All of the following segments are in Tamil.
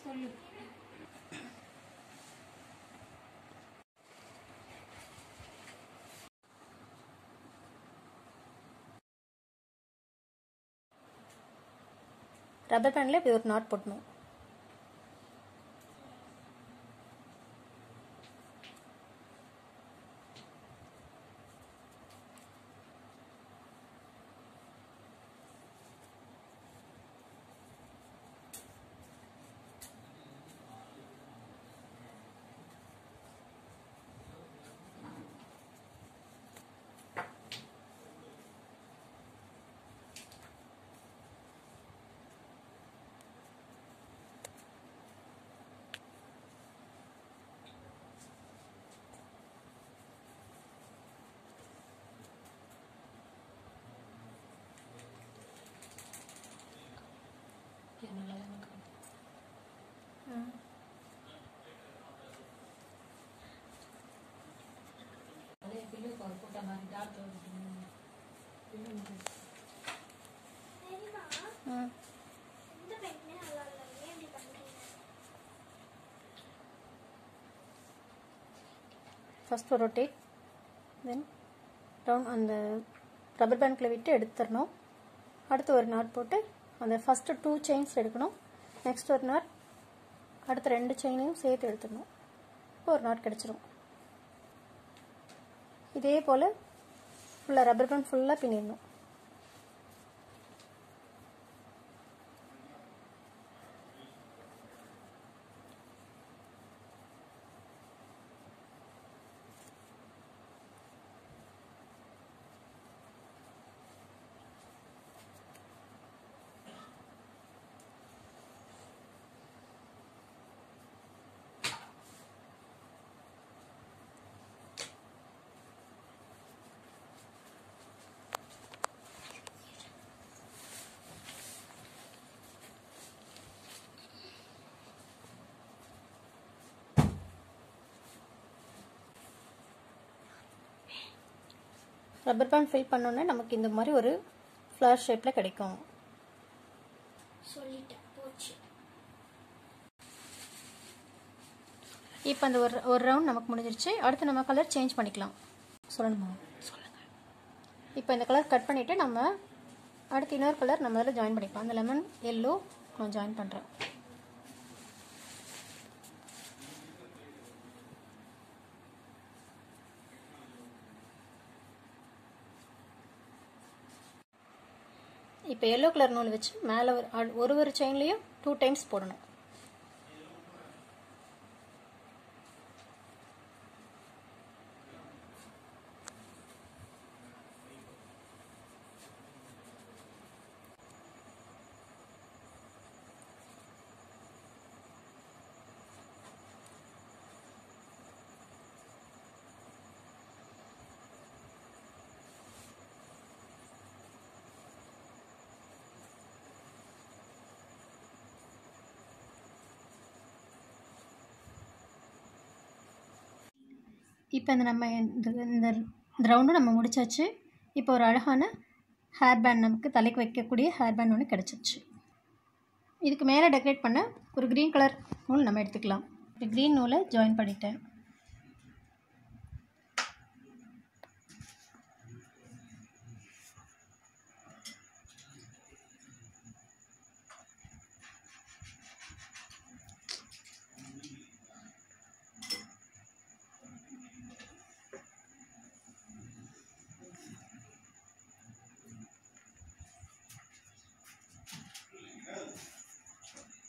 சொல்லு ரப்பர் பேண்டில் இப்படி ஒரு நாட் போட்டணும் நல்லா ஃபஸ்ட் ரொட்டேட் தென் டவுன் அந்த ரப்பர் பேண்டில் விட்டு எடுத்துடணும். அடுத்து ஒரு நாட் போட்டு அந்த ஃபஸ்ட்டு டூ செயின்ஸ் எடுக்கணும். நெக்ஸ்ட் ஒரு நாட் அடுத்த ரெண்டு செயினையும் சேர்த்து எடுத்துடணும். இப்போ ஒரு நாட் கிடச்சிரும். இதே போல் ஃபுல்லாக ரப்பர் பேண்ட் ஃபுல்லாக பின்னிடணும். ரப்பர் பேண்ட் ஃபில் பண்ணோன்னே நமக்கு இந்த மாதிரி ஒரு ஃப்ளவர் ஷேப்பில் கிடைக்கும். இப்போ அந்த ஒரு ஒரு ரவுண்ட் நமக்கு முடிஞ்சிருச்சு. அடுத்து நம்ம கலர் சேஞ்ச் பண்ணிக்கலாம். சொல்லணுமா? சொல்லுங்கள் இப்போ இந்த கலர் கட் பண்ணிவிட்டு நம்ம அடுத்து இன்னொரு கலர் நம்ம அதில் ஜாயின் பண்ணிக்கலாம். அந்த லெமன் எல்லோ நான் ஜாயின் பண்ணுறேன் இப்போ எல்லோ கலர் நூல் வச்சு மேலே ஒரு அ- ஒரு ஒரு செயின்லேயும் டூ டைம்ஸ் போடணும். இப்போ இந்த நம்ம இந்த இந்த இந்த ரவுண்டும் நம்ம முடிச்சாச்சு. இப்போ ஒரு அழகான ஹேர் பேண்ட் நமக்கு தலைக்கு வைக்கக்கூடிய ஹேர் பேண்ட் ஒன்று கிடச்சிருச்சு. இதுக்கு மேலே டெக்கரேட் பண்ண ஒரு க்ரீன் கலர் நூல் நம்ம எடுத்துக்கலாம். க்ரீன் நூலை ஜாயின் பண்ணிட்டேன்.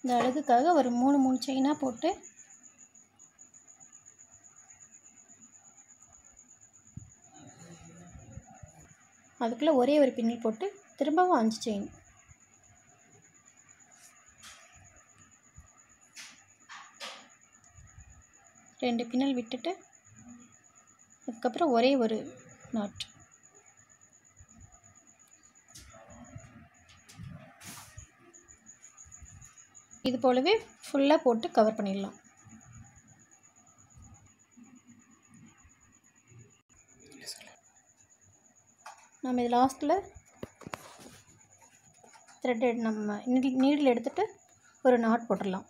இந்த அழகுக்காக ஒரு மூணு மூணு செயினாக போட்டு அதுக்குள்ளே ஒரே ஒரு பின்னல் போட்டு திரும்பவும் அஞ்சு செயின் ரெண்டு பின்னல் விட்டுட்டு அதுக்கப்புறம் ஒரே ஒரு நாட் இது போலவே ஃபுல்லாக போட்டு கவர் பண்ணிடலாம். நம்ம இது லாஸ்ட்டில் த்ரெட் நம்ம நீடில் எடுத்துகிட்டு ஒரு நாட் போட்டுடலாம்.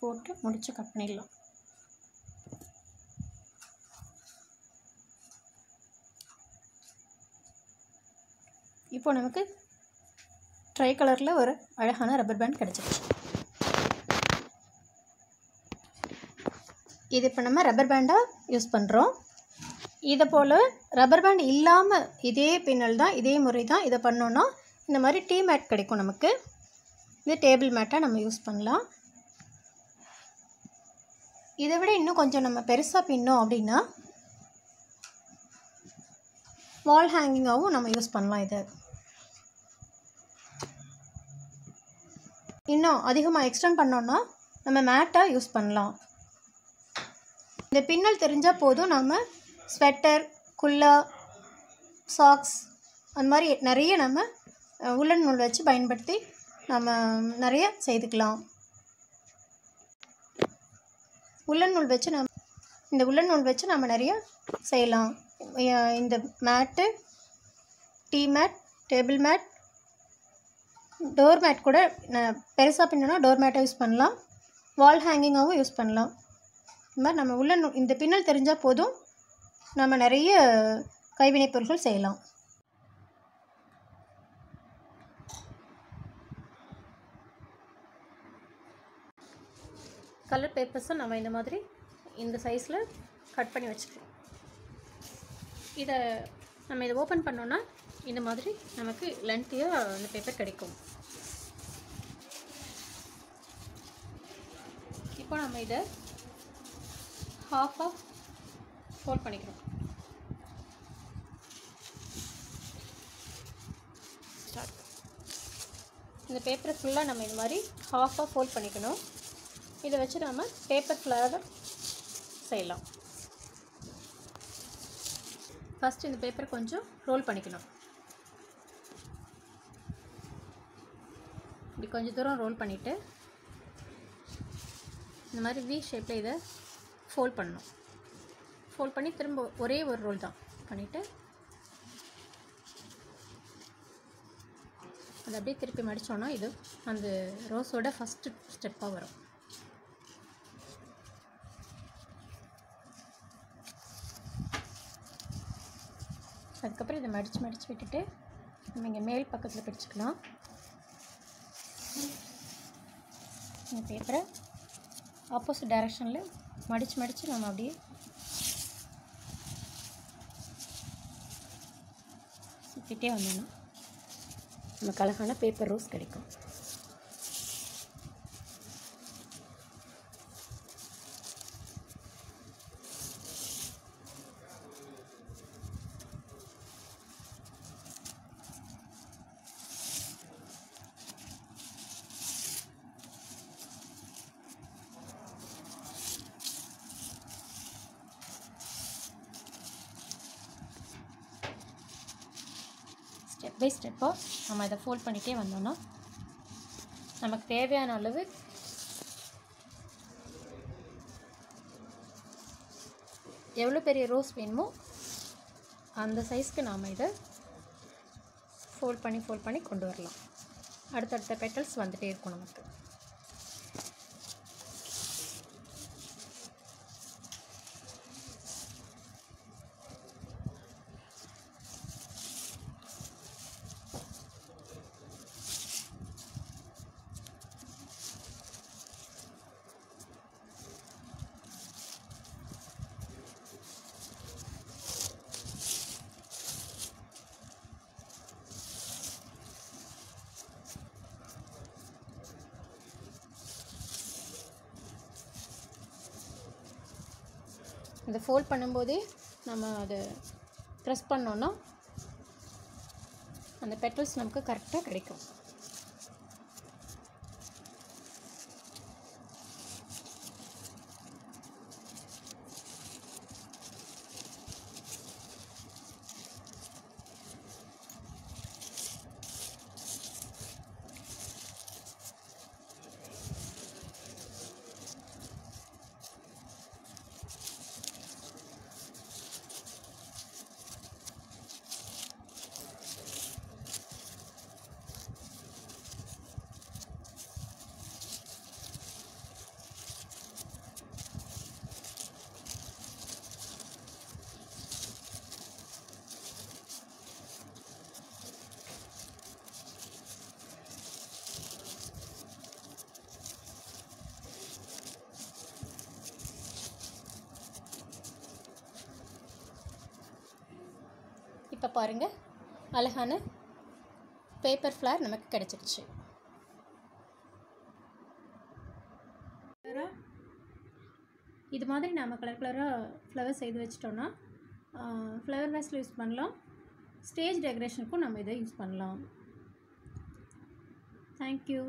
போட்டு முடித்து கட் பண்ணிடலாம். இப்போ நமக்கு ட்ரை கலரில் ஒரு அழகான ரப்பர் பேண்ட் கிடச்சிருச்சு இது இப்போ நம்ம ரப்பர் பேண்டாக யூஸ் பண்ணுறோம் இதை போல் ரப்பர் பேண்ட் இல்லாமல் இதே பின்னல் தான் இதே முறை தான் இதை பண்ணோன்னா இந்த மாதிரி டீ மேட் கிடைக்கும் நமக்கு. இது டேபிள் மேட்டாக நம்ம யூஸ் பண்ணலாம். இதை விட இன்னும் கொஞ்சம் நம்ம பெருசாக பின்னோம் அப்படின்னா வால் ஹேங்கிங்காகவும் நம்ம யூஸ் பண்ணலாம் இதை. இன்னும் அதிகமாக எக்ஸ்டெண்ட் பண்ணோன்னா நம்ம மேட்டாக யூஸ் பண்ணலாம். இந்த பின்னல் தெரிஞ்சால் போதும் நம்ம ஸ்வெட்டர் குல்லா சாக்ஸ் அந்த மாதிரி நிறைய நம்ம அஹ், உல்லன் நூல் வச்சு பயன்படுத்தி நம்ம நிறைய செய்துக்கலாம். உல்லன் நூல் வச்சு நம்ம இந்த உள்ளன் நூல் வச்சு நம்ம நிறைய செய்யலாம். இந்த mat tea mat table mat door mat கூட பெருசாக பின்னோன்னா டோர் மேட்டை யூஸ் பண்ணலாம். வால் ஹேங்கிங்காகவும் யூஸ் பண்ணலாம். இந்த மாதிரி நம்ம உள்ள இந்த பின்னல் தெரிஞ்சால் போதும். நம்ம நிறைய கைவினைப் பொருட்கள் செய்யலாம். கலர் பேப்பர்ஸை நம்ம இந்த மாதிரி இந்த சைஸில் கட் பண்ணி வச்சுக்கலாம். இதை நம்ம இதை ஓப்பன் பண்ணோன்னா இந்த மாதிரி நமக்கு லென்த்தியாக அந்த பேப்பர் கிடைக்கும். இப்போ நம்ம இதை ஹாஃப் ஆஃப் ஃபோல்ட் பண்ணிக்கிறோம். இந்த பேப்பரை ஃபுல்லாக நம்ம இது மாதிரி ஹாஃபாக ஃபோல்ட் பண்ணிக்கணும். இதை வச்சு நம்ம பேப்பர் ஃப்ளவர் செய்யலாம். ஃபஸ்ட்டு இந்த பேப்பர் கொஞ்சம் ரோல் பண்ணிக்கணும். இப்படி கொஞ்சம் தூரம் ரோல் பண்ணிவிட்டு இந்த மாதிரி வி ஷேப்பில் இதை ஃபோல்ட் பண்ணணும். ஃபோல்ட் பண்ணி திரும்ப ஒரே ஒரு ரோல் தான் பண்ணிவிட்டு அதை அப்படியே திருப்பி மடித்தோன்னா இது அந்த ரோஸோட ஃபஸ்ட்டு ஸ்டெப்பாக வரும். அதுக்கப்புறம் இதை மடித்து மடித்து விட்டுட்டு நம்ம இங்கே மேல் பக்கத்தில் பிடிச்சிக்கலாம். இந்த பேப்பரை ஆப்போசிட் டைரெக்ஷனில் மடித்து மடித்து நம்ம அப்படியே சுற்றிட்டே வந்தோம்னா நமக்கு அழகான பேப்பர் ரோஸ் கிடைக்கும். ஸ்டெப் பை ஸ்டெப்பாக நம்ம இதை ஃபோல்ட் பண்ணிகிட்டே வந்தோன்னா நமக்கு தேவையான அளவு எவ்வளோ பெரிய ரோஸ் வேணுமோ அந்த சைஸ்க்கு நாம் இதை ஃபோல்ட் பண்ணி ஃபோல்ட் பண்ணி கொண்டு வரலாம். அடுத்தடுத்த பெட்டல்ஸ் வந்துகிட்டே இருக்கும் நமக்கு. இதை ஃபோல்ட் பண்ணும்போதே நம்ம அதை ப்ரெஸ் பண்ணோன்னா அந்த பெட்டல்ஸ் நமக்கு கரெக்டாக கிடைக்கும். இப்போ பாருங்கள் அழகான பேப்பர் ஃப்ளார் நமக்கு கிடச்சிருச்சு. இது மாதிரி நாம் கலர் கலராக ஃப்ளவர் செய்து வச்சிட்டோன்னா ஃப்ளவர் வேஸில் யூஸ் பண்ணலாம். ஸ்டேஜ் டெக்கரேஷனுக்கும் நம்ம இதை யூஸ் பண்ணலாம். தேங்க்யூ